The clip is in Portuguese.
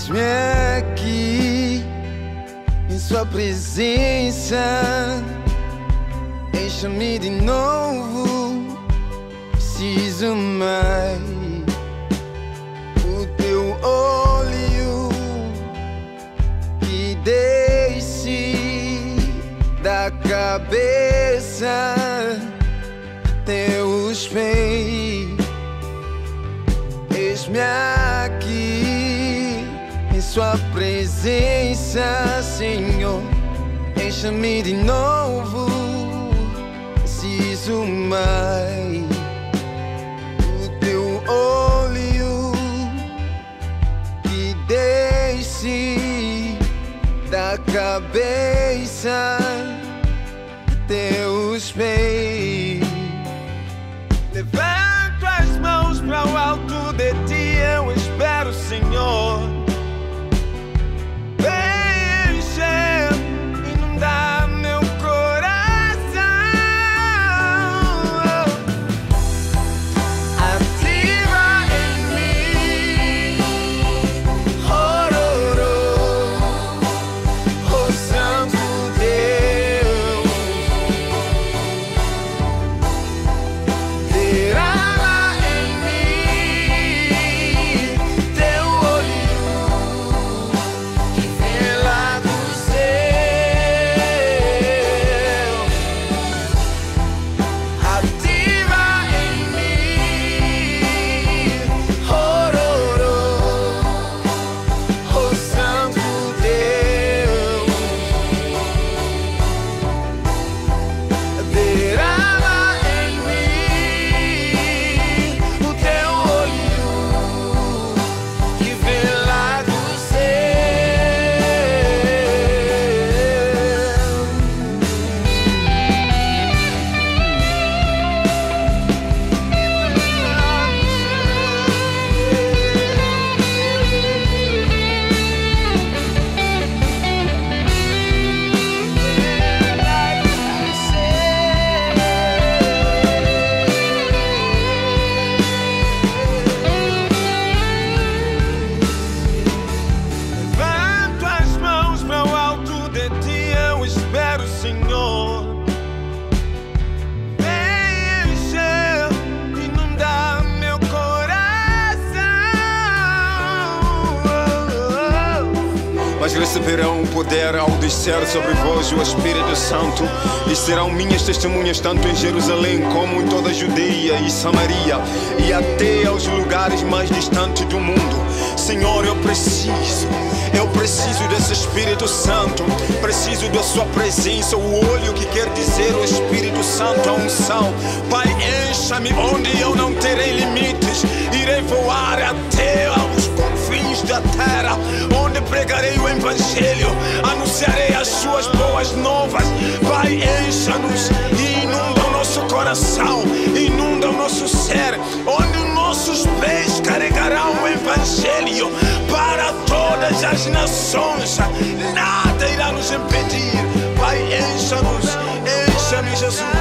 Eis-me aqui em Sua presença. Encha-me de novo, preciso mais. O teu olho que desce da cabeça até os pés. Eis-me aqui Sua presença, Senhor. Encha-me de novo, preciso mais. O teu olho que desce da cabeça os pés. Receberão o poder ao descer sobre vós o Espírito Santo e serão minhas testemunhas tanto em Jerusalém como em toda a Judeia e Samaria e até aos lugares mais distantes do mundo. Senhor, eu preciso, eu preciso desse Espírito Santo, preciso da Sua presença, o olho que quer dizer o Espírito Santo, a unção. Pai, encha-me onde eu não terei limites, irei voar até aos confins da terra, Evangelho, anunciarei as suas boas novas. Pai, encha-nos e inunda o nosso coração, inunda o nosso ser, onde os nossos pés carregarão o Evangelho para todas as nações. Nada irá nos impedir. Pai, encha-nos, encha-nos, Jesus.